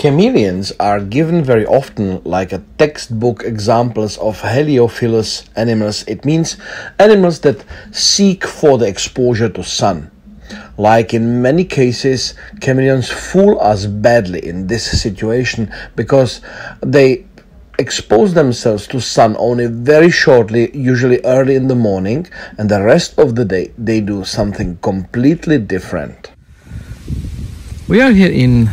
Chameleons are given very often like a textbook examples of heliophilous animals. It means animals that seek for the exposure to sun. Like in many cases, chameleons fool us badly in this situation because they expose themselves to sun only very shortly, usually early in the morning, and the rest of the day they do something completely different. We are here in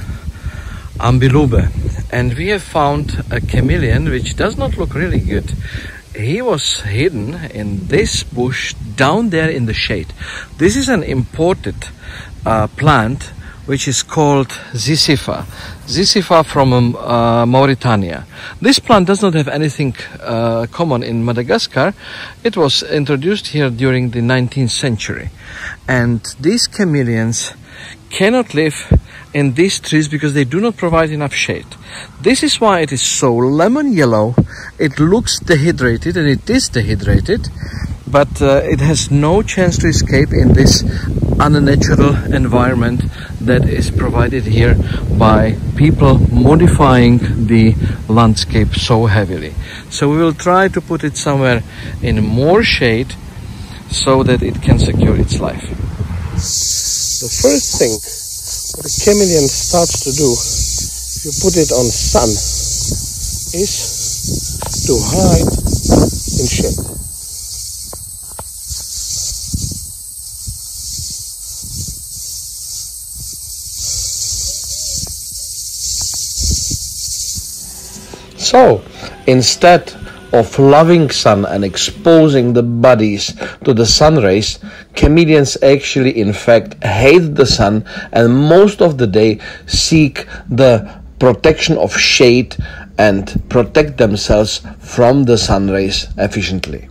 Ambilobe and we have found a chameleon which does not look really good. He was hidden in this bush down there in the shade. This is an imported uh, plant which is called Ziziphus. Ziziphus from um, uh, Mauritania. This plant does not have anything uh, common in Madagascar. It was introduced here during the 19th century. And these chameleons cannot live in these trees because they do not provide enough shade. This is why it is so lemon yellow. It looks dehydrated and it is dehydrated, but uh, it has no chance to escape in this unnatural environment that is provided here by people modifying the landscape so heavily. So we will try to put it somewhere in more shade so that it can secure its life. The first thing what a chameleon starts to do if you put it on sun is to hide in shade. So, instead of loving sun and exposing the bodies to the sun rays, chameleons actually in fact hate the sun and most of the day seek the protection of shade and protect themselves from the sun rays efficiently.